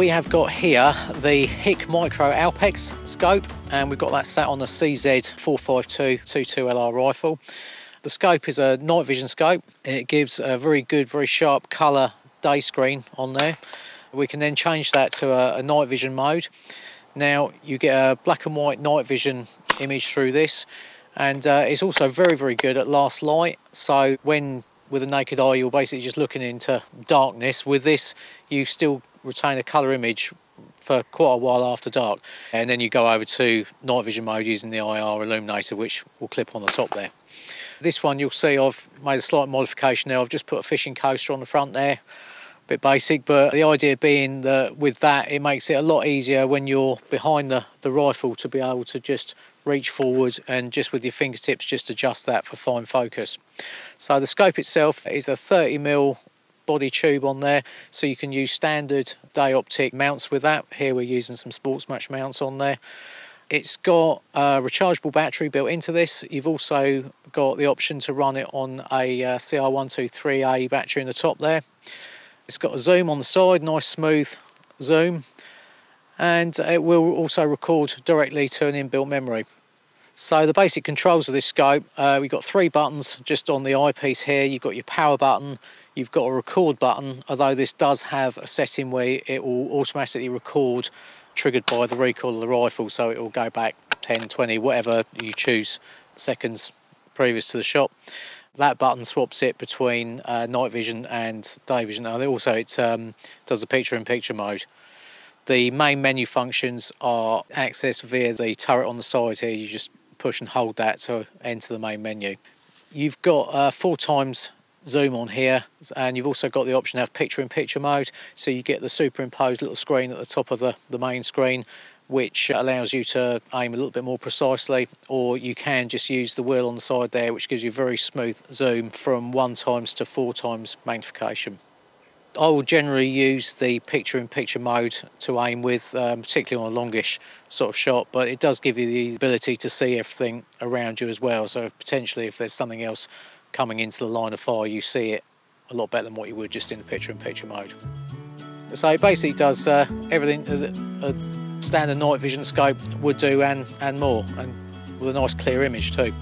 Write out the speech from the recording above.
We have got here the HIK Micro Alpex scope and we've got that sat on the CZ 452 22LR rifle. The scope is a night vision scope it gives a very good, very sharp colour day screen on there. We can then change that to a, a night vision mode. Now you get a black and white night vision image through this and uh, it's also very very good at last light so when with a naked eye you're basically just looking into darkness. With this you still retain a color image for quite a while after dark. And then you go over to night vision mode using the IR illuminator which will clip on the top there. This one you'll see I've made a slight modification there. I've just put a fishing coaster on the front there bit basic but the idea being that with that it makes it a lot easier when you're behind the the rifle to be able to just reach forward and just with your fingertips just adjust that for fine focus. So the scope itself is a 30mm body tube on there so you can use standard day optic mounts with that. Here we're using some Sportsmatch mounts on there. It's got a rechargeable battery built into this. You've also got the option to run it on a uh, CR123A battery in the top there. It's got a zoom on the side, nice smooth zoom and it will also record directly to an inbuilt memory. So the basic controls of this scope, uh, we've got three buttons just on the eyepiece here. You've got your power button, you've got a record button, although this does have a setting where it will automatically record triggered by the recoil of the rifle, so it will go back 10, 20, whatever you choose seconds previous to the shot. That button swaps it between uh, night vision and day vision. And also it um, does the picture-in-picture -picture mode. The main menu functions are accessed via the turret on the side here. You just push and hold that to enter the main menu. You've got uh, four times zoom on here and you've also got the option to have picture in picture mode so you get the superimposed little screen at the top of the, the main screen which allows you to aim a little bit more precisely or you can just use the wheel on the side there which gives you very smooth zoom from one times to four times magnification. I will generally use the picture-in-picture mode to aim with, um, particularly on a longish sort of shot, but it does give you the ability to see everything around you as well. So potentially if there's something else coming into the line of fire, you see it a lot better than what you would just in the picture-in-picture mode. So it basically does uh, everything a standard night vision scope would do and, and more, and with a nice clear image too.